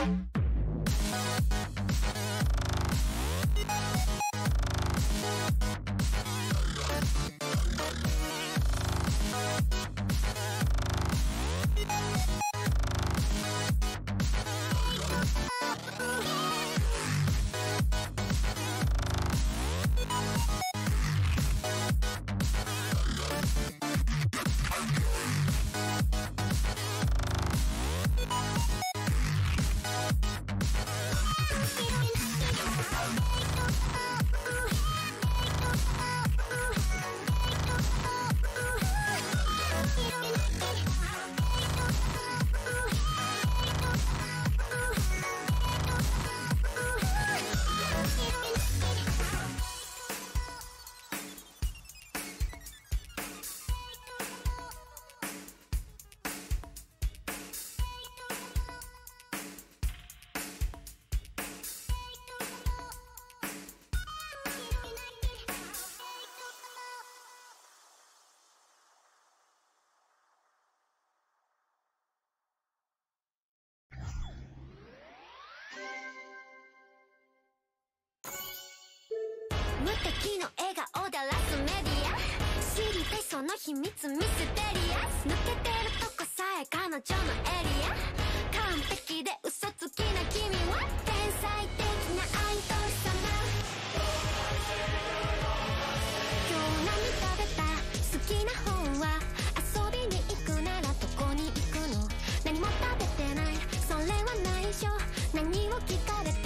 Oh, 敵の笑顔だらすメディア。知りたいその秘密ミステリア。ス抜けてるとこさえ彼女のエリア。完璧で嘘つきな君は。天才的なアイドル様。今日何食べた？好きな本は。遊びに行くならどこに行くの？何も食べてない。それは内緒。何を聞かれた